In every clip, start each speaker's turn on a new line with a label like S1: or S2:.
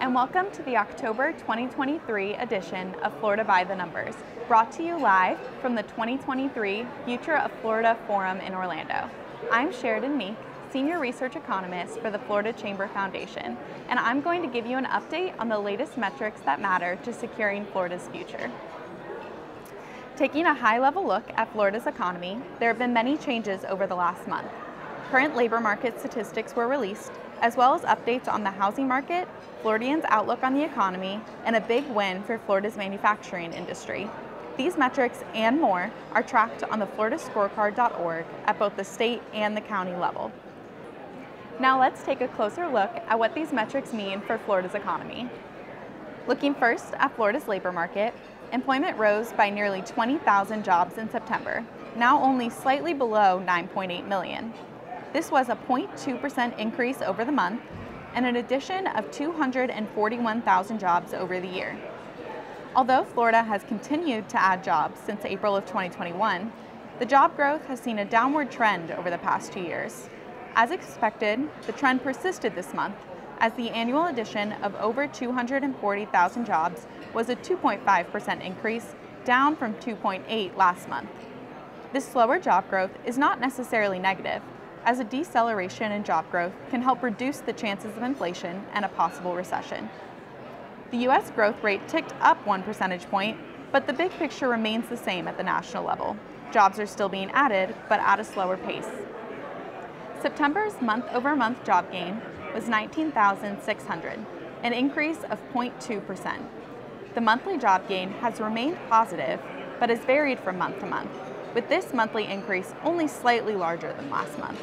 S1: And welcome to the October 2023 edition of Florida by the Numbers, brought to you live from the 2023 Future of Florida Forum in Orlando. I'm Sheridan Meek, Senior Research Economist for the Florida Chamber Foundation, and I'm going to give you an update on the latest metrics that matter to securing Florida's future. Taking a high-level look at Florida's economy, there have been many changes over the last month. Current labor market statistics were released, as well as updates on the housing market, Floridians' outlook on the economy, and a big win for Florida's manufacturing industry. These metrics and more are tracked on the floridascorecard.org at both the state and the county level. Now let's take a closer look at what these metrics mean for Florida's economy. Looking first at Florida's labor market, employment rose by nearly 20,000 jobs in September, now only slightly below 9.8 million. This was a 0.2% increase over the month and an addition of 241,000 jobs over the year. Although Florida has continued to add jobs since April of 2021, the job growth has seen a downward trend over the past two years. As expected, the trend persisted this month as the annual addition of over 240,000 jobs was a 2.5% increase, down from 2.8 last month. This slower job growth is not necessarily negative, as a deceleration in job growth can help reduce the chances of inflation and a possible recession. The U.S. growth rate ticked up one percentage point, but the big picture remains the same at the national level. Jobs are still being added, but at a slower pace. September's month-over-month job gain was 19,600, an increase of 0.2%. The monthly job gain has remained positive, but has varied from month to month with this monthly increase only slightly larger than last month.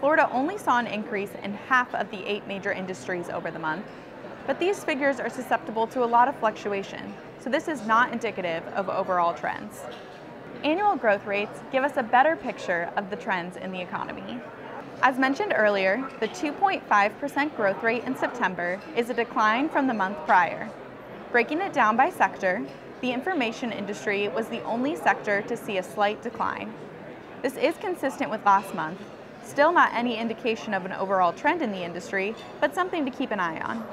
S1: Florida only saw an increase in half of the eight major industries over the month, but these figures are susceptible to a lot of fluctuation, so this is not indicative of overall trends. Annual growth rates give us a better picture of the trends in the economy. As mentioned earlier, the 2.5% growth rate in September is a decline from the month prior. Breaking it down by sector, the information industry was the only sector to see a slight decline. This is consistent with last month, still not any indication of an overall trend in the industry, but something to keep an eye on.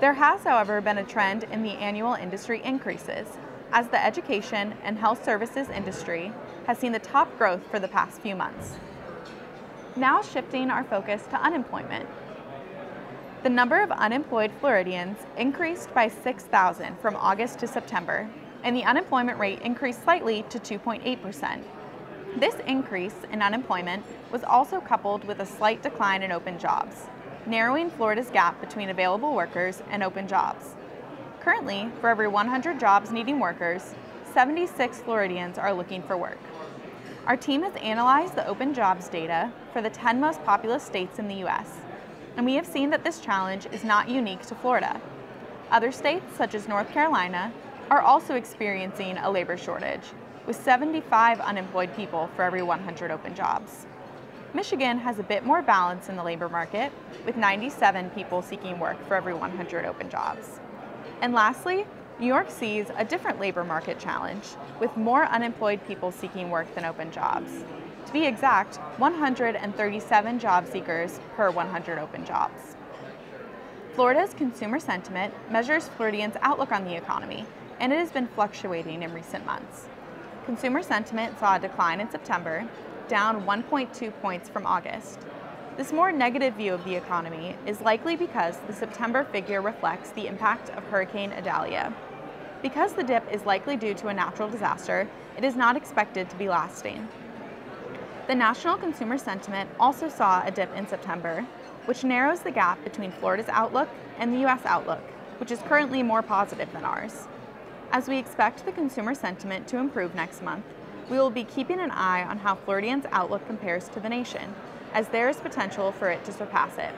S1: There has, however, been a trend in the annual industry increases, as the education and health services industry has seen the top growth for the past few months. Now shifting our focus to unemployment. The number of unemployed Floridians increased by 6,000 from August to September, and the unemployment rate increased slightly to 2.8%. This increase in unemployment was also coupled with a slight decline in open jobs, narrowing Florida's gap between available workers and open jobs. Currently, for every 100 jobs needing workers, 76 Floridians are looking for work. Our team has analyzed the open jobs data for the 10 most populous states in the U.S and we have seen that this challenge is not unique to Florida. Other states, such as North Carolina, are also experiencing a labor shortage, with 75 unemployed people for every 100 open jobs. Michigan has a bit more balance in the labor market, with 97 people seeking work for every 100 open jobs. And lastly, New York sees a different labor market challenge, with more unemployed people seeking work than open jobs. To be exact, 137 job seekers per 100 open jobs. Florida's consumer sentiment measures Floridians' outlook on the economy, and it has been fluctuating in recent months. Consumer sentiment saw a decline in September, down 1.2 points from August. This more negative view of the economy is likely because the September figure reflects the impact of Hurricane Idalia. Because the dip is likely due to a natural disaster, it is not expected to be lasting. The national consumer sentiment also saw a dip in September, which narrows the gap between Florida's outlook and the U.S. outlook, which is currently more positive than ours. As we expect the consumer sentiment to improve next month, we will be keeping an eye on how Floridians' outlook compares to the nation, as there is potential for it to surpass it.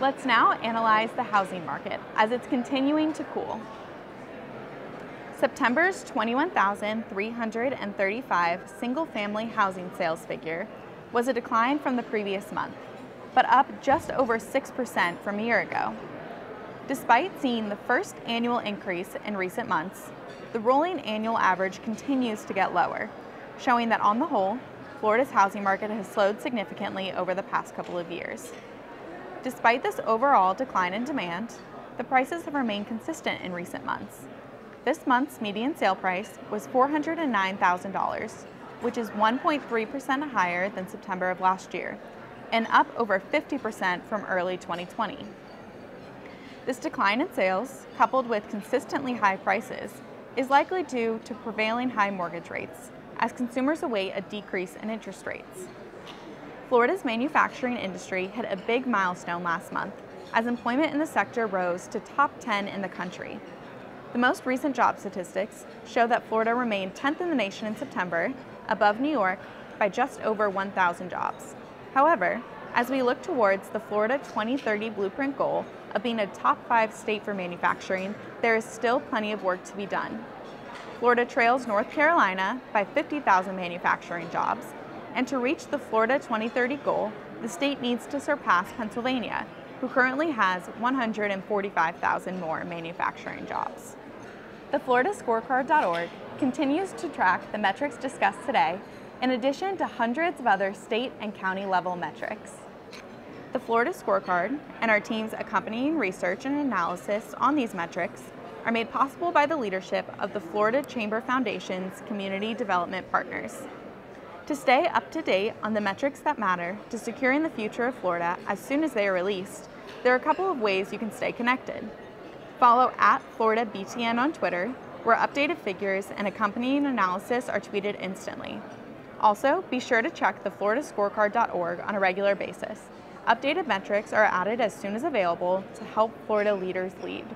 S1: Let's now analyze the housing market as it's continuing to cool. September's 21,335 single-family housing sales figure was a decline from the previous month, but up just over 6% from a year ago. Despite seeing the first annual increase in recent months, the rolling annual average continues to get lower, showing that on the whole, Florida's housing market has slowed significantly over the past couple of years. Despite this overall decline in demand, the prices have remained consistent in recent months. This month's median sale price was $409,000, which is 1.3% higher than September of last year, and up over 50% from early 2020. This decline in sales, coupled with consistently high prices, is likely due to prevailing high mortgage rates as consumers await a decrease in interest rates. Florida's manufacturing industry hit a big milestone last month as employment in the sector rose to top 10 in the country. The most recent job statistics show that Florida remained 10th in the nation in September, above New York by just over 1,000 jobs. However, as we look towards the Florida 2030 blueprint goal of being a top five state for manufacturing, there is still plenty of work to be done. Florida trails North Carolina by 50,000 manufacturing jobs, and to reach the Florida 2030 goal, the state needs to surpass Pennsylvania, who currently has 145,000 more manufacturing jobs. The FloridaScorecard.org continues to track the metrics discussed today, in addition to hundreds of other state and county level metrics. The Florida Scorecard and our team's accompanying research and analysis on these metrics are made possible by the leadership of the Florida Chamber Foundation's Community Development Partners. To stay up to date on the metrics that matter to securing the future of Florida as soon as they are released, there are a couple of ways you can stay connected. Follow at Florida BTN on Twitter, where updated figures and accompanying analysis are tweeted instantly. Also, be sure to check the floridascorecard.org on a regular basis Updated metrics are added as soon as available to help Florida leaders lead.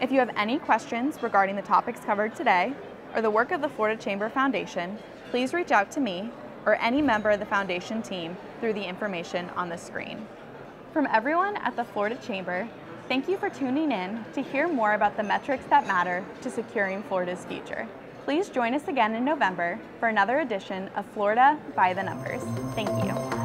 S1: If you have any questions regarding the topics covered today or the work of the Florida Chamber Foundation, please reach out to me or any member of the Foundation team through the information on the screen. From everyone at the Florida Chamber, thank you for tuning in to hear more about the metrics that matter to securing Florida's future. Please join us again in November for another edition of Florida by the Numbers. Thank you.